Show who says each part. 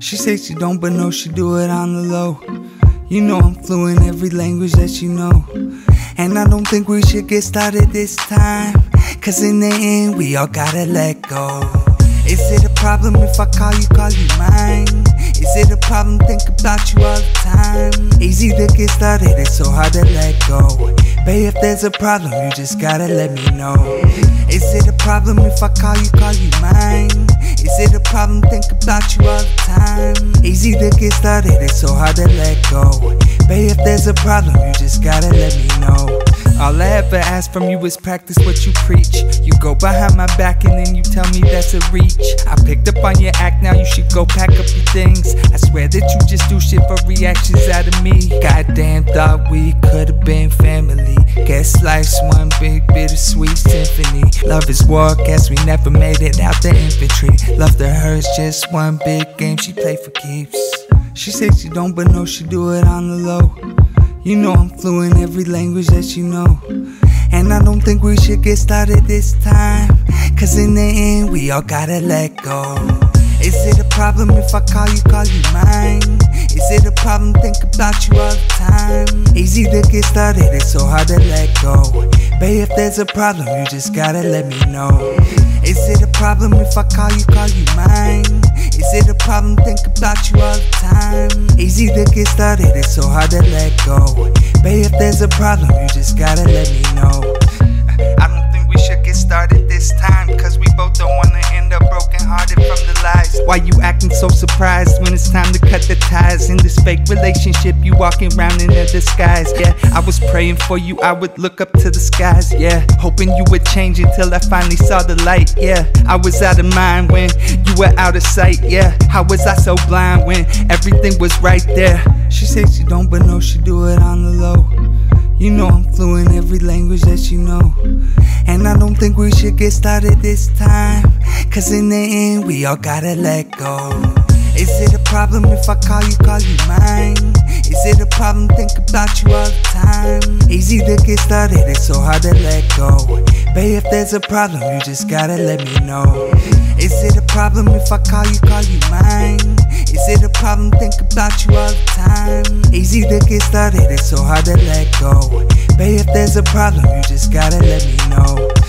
Speaker 1: She says she don't, but no, she do it on the low. You know I'm fluent every language that you know. And I don't think we should get started this time. Cause in the end, we all gotta let go. Is it a problem if I call you, call you mine? Is it a problem, think about you all the time? Easy to get started, it's so hard to let go. Babe, if there's a problem, you just gotta let me know. Is it a problem if I call you, call you mine? Is it a problem, think about you all the time? Easy to get started, it's so hard to let go. Babe, if there's a problem, you just gotta let me know. All I ever ask from you is practice what you preach. You go behind my back and then you tell me that's a reach. I picked up on your act, now you should go pack up your things. I swear that you just do shit for reactions out of me. Goddamn, thought we could've been family. Guess life's one big bittersweet symphony. Love is war, guess we never made it out the infantry. Love to her is just one big game she play for keeps. She says she don't, but no, she do it on the low. You know I'm fluent every language that you know. And I don't think we should get started this time. Cause in the end, we all gotta let go. Is it a problem if I call you, call you mine? Is it a problem, think about you all the time? Easy to get started, it's so hard to let go. Babe, if there's a problem, you just gotta let me know. Is it a problem if I call you, call you mine? Is it a problem, think about you all the time? Easy to get started, it's so hard to let go. Babe, if there's a problem, you just gotta let me know. I don't think we should get started this time, cause we both don't wanna hearted from the lies. Why you acting so surprised when it's time to cut the ties in this fake relationship? You walking around in a disguise. Yeah, I was praying for you, I would look up to the skies. Yeah, hoping you would change until I finally saw the light. Yeah, I was out of mind when you were out of sight. Yeah, how was I so blind when everything was right there? She says she don't, but no, she do it on the low. You know I'm fluent every language that you know. And I don't think we should get started this time. Cause in the end, we all gotta let go. Is it a problem if I call you, call you mine? Is it a problem, think about you all the time? Easy to get started, it's so hard to let go. Babe, if there's a problem, you just gotta let me know. Is it a problem if I call you, call you mine? Is it a problem, think about you all the time? Easy to get started, it's so hard to let go. Babe, if there's a problem, you just gotta let me know.